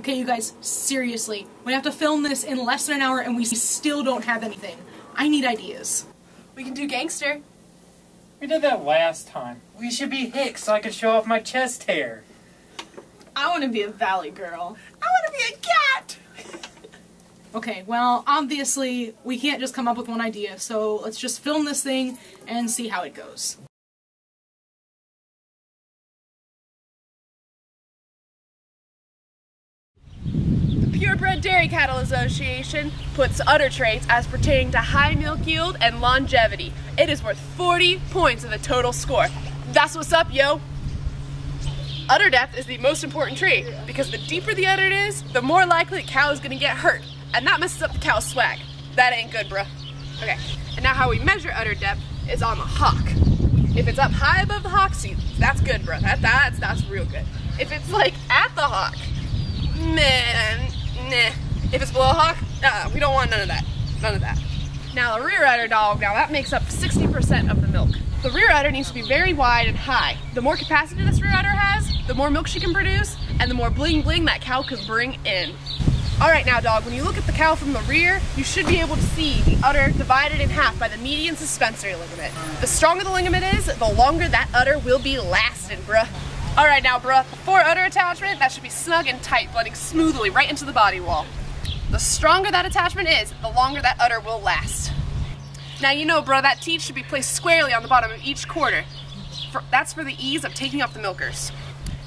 Okay, you guys, seriously, we have to film this in less than an hour and we still don't have anything. I need ideas. We can do gangster. We did that last time. We should be Hicks so I can show off my chest hair. I want to be a valley girl. I want to be a cat! Okay, well, obviously, we can't just come up with one idea, so let's just film this thing and see how it goes. The Purebred Dairy Cattle Association puts udder traits as pertaining to high milk yield and longevity. It is worth 40 points of the total score. That's what's up, yo! Udder depth is the most important trait because the deeper the udder is, the more likely the cow is gonna get hurt. And that messes up the cow's swag. That ain't good, bruh. Okay, and now how we measure udder depth is on the hock. If it's up high above the hock seat, that's good, bruh. That, that's, that's real good. If it's like at the hock, man, nah. If it's below hock, uh, we don't want none of that. None of that. Now the rear udder dog, now that makes up 60% of the milk. The rear udder needs to be very wide and high. The more capacity this rear udder has, the more milk she can produce, and the more bling bling that cow can bring in. All right now dog, when you look at the cow from the rear, you should be able to see the udder divided in half by the median suspensory ligament. The stronger the ligament is, the longer that udder will be lasting, bruh. All right now, bruh, for udder attachment, that should be snug and tight, blending smoothly right into the body wall. The stronger that attachment is, the longer that udder will last. Now you know, bruh, that teat should be placed squarely on the bottom of each quarter. For, that's for the ease of taking off the milkers.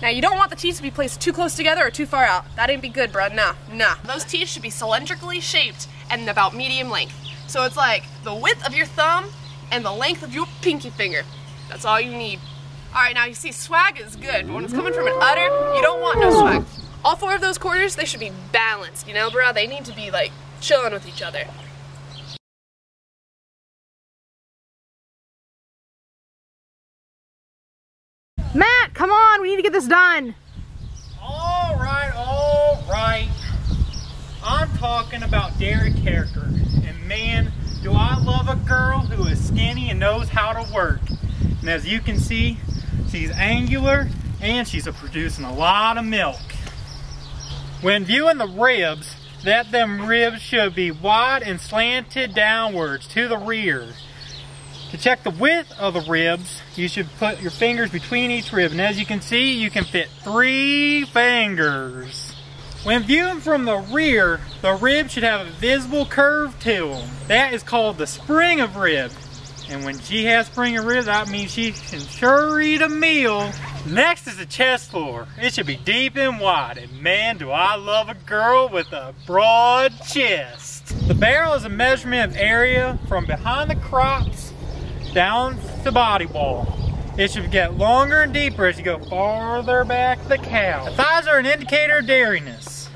Now you don't want the teats to be placed too close together or too far out. That ain't be good, bruh. Nah, nah. Those teats should be cylindrically shaped and about medium length. So it's like the width of your thumb and the length of your pinky finger. That's all you need. All right, now you see swag is good, but when it's coming from an udder, you don't want no swag. All four of those quarters, they should be balanced, you know, bruh? They need to be like chilling with each other. Matt, come on, we need to get this done. All right, all right. I'm talking about dairy character. And man, do I love a girl who is skinny and knows how to work. And as you can see, she's angular and she's producing a lot of milk. When viewing the ribs, that them ribs should be wide and slanted downwards to the rear. To check the width of the ribs, you should put your fingers between each rib. And as you can see, you can fit three fingers. When viewing from the rear, the rib should have a visible curve to them. That is called the spring of rib. And when she has spring of rib, that means she can sure eat a meal. Next is the chest floor. It should be deep and wide. And man, do I love a girl with a broad chest. The barrel is a measurement of area from behind the crops down the body wall. It should get longer and deeper as you go farther back the cow. The thighs are an indicator of dairiness,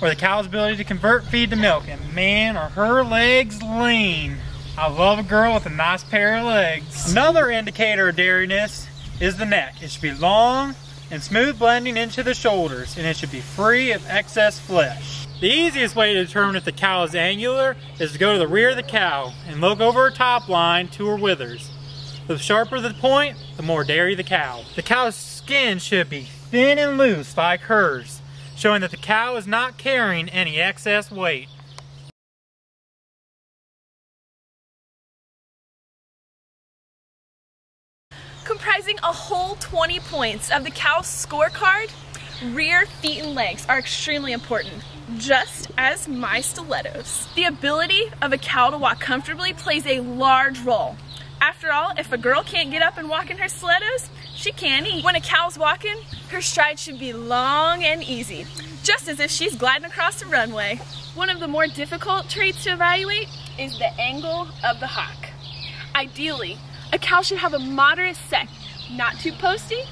or the cow's ability to convert feed to milk. And man, are her legs lean. I love a girl with a nice pair of legs. Another indicator of dairiness is the neck. It should be long and smooth blending into the shoulders, and it should be free of excess flesh. The easiest way to determine if the cow is angular is to go to the rear of the cow and look over her top line to her withers. The sharper the point, the more dairy the cow. The cow's skin should be thin and loose like hers, showing that the cow is not carrying any excess weight. Comprising a whole 20 points of the cow's scorecard, rear, feet, and legs are extremely important, just as my stilettos. The ability of a cow to walk comfortably plays a large role. After all, if a girl can't get up and walk in her stilettos, she can't eat. When a cow's walking, her stride should be long and easy, just as if she's gliding across the runway. One of the more difficult traits to evaluate is the angle of the hock. Ideally, a cow should have a moderate set, not too posty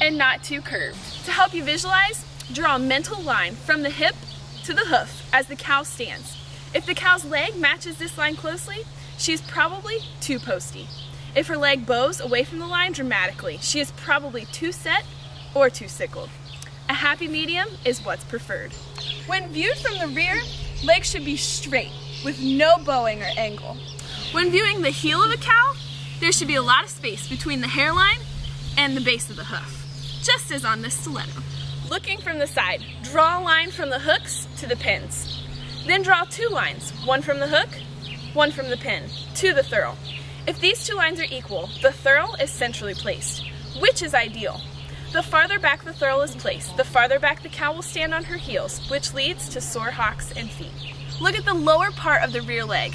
and not too curved. To help you visualize, draw a mental line from the hip to the hoof as the cow stands. If the cow's leg matches this line closely, she is probably too posty. If her leg bows away from the line dramatically, she is probably too set or too sickled. A happy medium is what's preferred. When viewed from the rear, legs should be straight with no bowing or angle. When viewing the heel of a cow, there should be a lot of space between the hairline and the base of the hoof, just as on this stiletto. Looking from the side, draw a line from the hooks to the pins. Then draw two lines, one from the hook, one from the pin, to the thurl. If these two lines are equal, the thurl is centrally placed, which is ideal. The farther back the thurl is placed, the farther back the cow will stand on her heels, which leads to sore hocks and feet. Look at the lower part of the rear leg.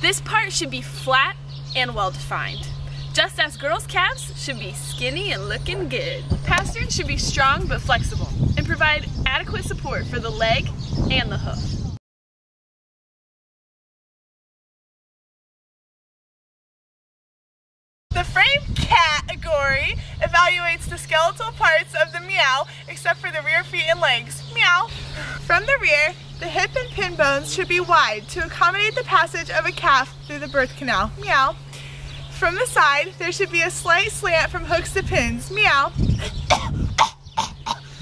This part should be flat and well defined. Just as girls' calves should be skinny and looking good. Pasterns should be strong but flexible and provide adequate support for the leg and the hoof. The frame category evaluates the skeletal parts of the meow except for the rear feet and legs. Meow. From the rear, the hip and pin bones should be wide to accommodate the passage of a calf through the birth canal. Meow. From the side, there should be a slight slant from hooks to pins. Meow.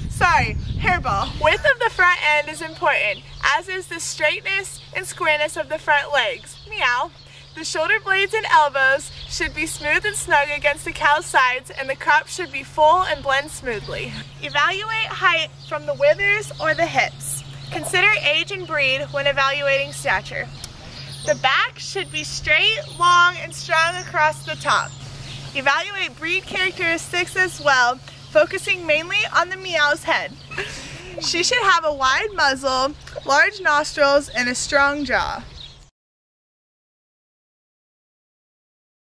Sorry, hairball. Width of the front end is important, as is the straightness and squareness of the front legs. Meow. The shoulder blades and elbows should be smooth and snug against the cow's sides and the crop should be full and blend smoothly. Evaluate height from the withers or the hips. Consider age and breed when evaluating stature. The back should be straight, long, and strong across the top. Evaluate breed characteristics as well, focusing mainly on the meow's head. She should have a wide muzzle, large nostrils, and a strong jaw.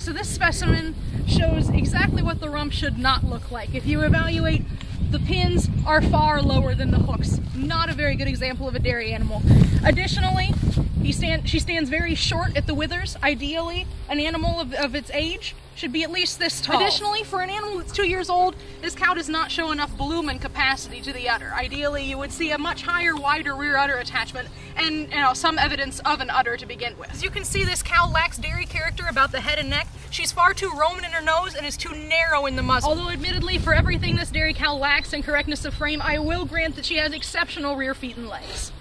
So this specimen shows exactly what the rump should not look like. If you evaluate, the pins are far lower than the hooks. Not a very good example of a dairy animal. Additionally, he stand, she stands very short at the withers. Ideally, an animal of, of its age should be at least this tall. Additionally, for an animal that's two years old, this cow does not show enough volumen capacity to the udder. Ideally, you would see a much higher, wider rear udder attachment and you know some evidence of an udder to begin with. As you can see, this cow lacks dairy character about the head and neck. She's far too Roman in her nose and is too narrow in the muzzle. Although admittedly, for everything this dairy cow lacks in correctness of frame, I will grant that she has exceptional rear feet and legs.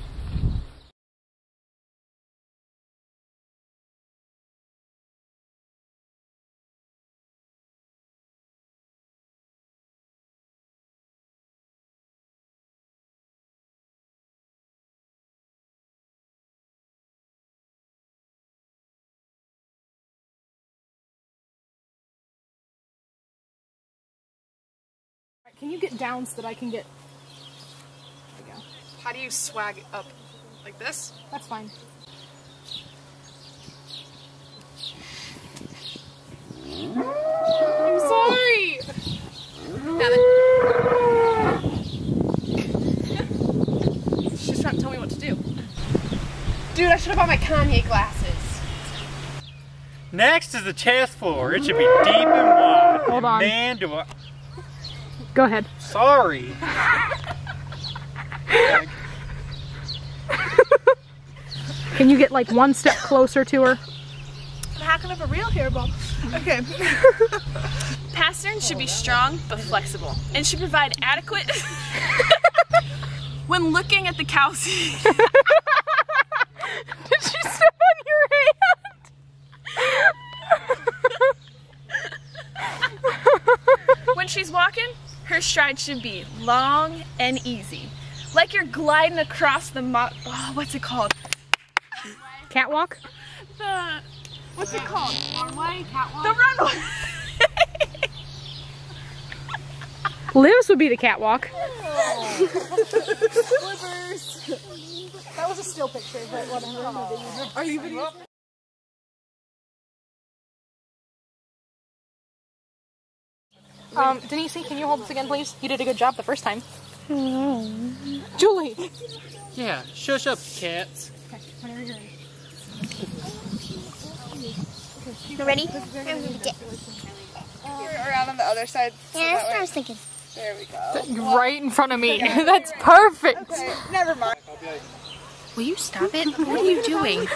Can you get down so that I can get... There we go. How do you swag up like this? That's fine. I'm sorry. She's trying to tell me what to do. Dude, I should have bought my Kanye glasses. Next is the chest floor. It should be deep and wide. Hold on. Man, do I. Go ahead. Sorry. Can you get like one step closer to her? I'm hacking up a real hairball. Okay. Pasterns should be strong but flexible and should provide adequate when looking at the cow's Did she step on your hand? when she's walking, her stride should be long and easy. Like you're gliding across the mo- oh, what's it called? Catwalk? The what's it called? Runway, catwalk. The runway. Liv's would be the catwalk. Slippers. That was a still picture, but whatever. Are you video? Um, Denise, can you hold this again, please? You did a good job the first time. Julie! Yeah, shush up, cats. You ready? I'm gonna get. Around on the other side. so Yeah, that's that what I was thinking. There we go. Right in front of me. That's perfect! Okay, never mind. Will you stop it? What are you doing?